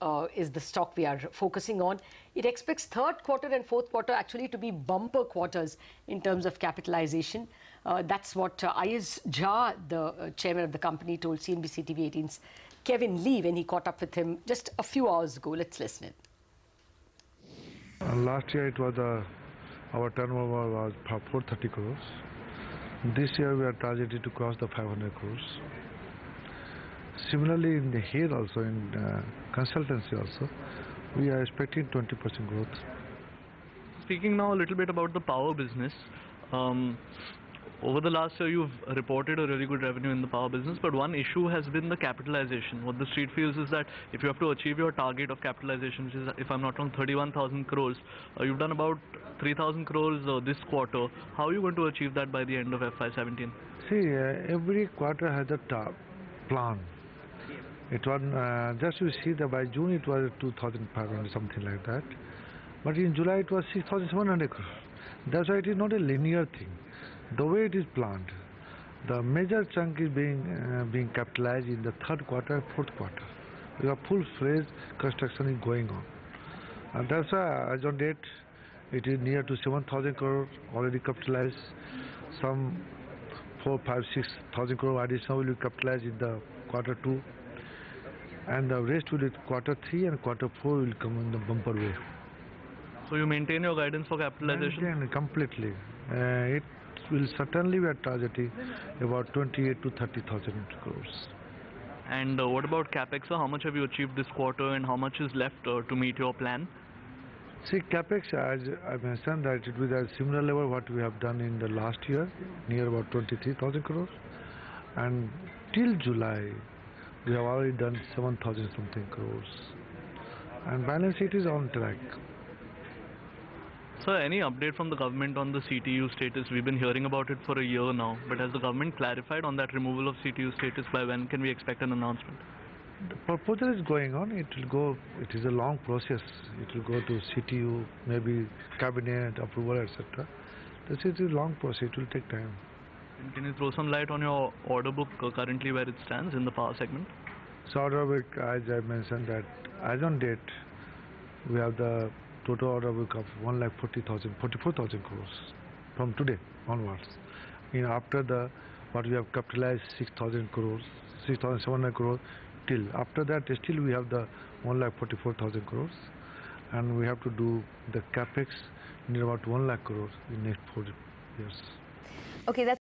uh, is the stock we are focusing on. It expects third quarter and fourth quarter actually to be bumper quarters in terms of capitalization. Uh, that's what uh, IS Jha, the uh, chairman of the company, told CNBC TV 18's Kevin Lee when he caught up with him just a few hours ago. Let's listen in. Last year it was uh, our turnover was 430 crores. This year we are targeted to cross the 500 crores. Similarly, in the here also in uh, consultancy also, we are expecting 20% growth. Speaking now a little bit about the power business. Um, over the last year, you've reported a really good revenue in the power business, but one issue has been the capitalization. What the street feels is that if you have to achieve your target of capitalization, which is, if I'm not wrong, 31,000 crores, uh, you've done about 3,000 crores uh, this quarter. How are you going to achieve that by the end of FY17? See, uh, every quarter has a plan. It was uh, just you see that by June it was 2,500 something like that, but in July it was 6,700 crores. That's why it is not a linear thing. The way it is planned, the major chunk is being uh, being capitalized in the third quarter, fourth quarter. Have full-fledged construction is going on, and that's why as on date it is near to 7,000 crore already capitalized. Some four, five, six thousand crore additional will be capitalized in the quarter two, and the rest will be quarter three and quarter four will come in the bumper way. So you maintain your guidance for capitalization? Maintain completely. Uh, it will certainly be targeting about 28 to 30,000 crores. And uh, what about capex? How much have you achieved this quarter, and how much is left uh, to meet your plan? See, capex, as I mentioned, that it will be at similar level what we have done in the last year, near about 23,000 crores. And till July, we have already done 7,000 something crores. And balance sheet is on track. Sir, any update from the government on the CTU status? We've been hearing about it for a year now, but has the government clarified on that removal of CTU status? By when can we expect an announcement? The proposal is going on. It will go. It is a long process. It will go to CTU, maybe cabinet approval, etc. This is a long process. It will take time. And can you throw some light on your order book uh, currently where it stands in the power segment? So order book, as I mentioned, that as on date, we have the total order book of 1 lakh 40,000, 44,000 crores from today onwards. In after the what we have capitalized 6,000 crores, 6,700 crores till after that still we have the 1 lakh 44,000 crores and we have to do the capex near about 1 lakh crores in next four years. Okay, that's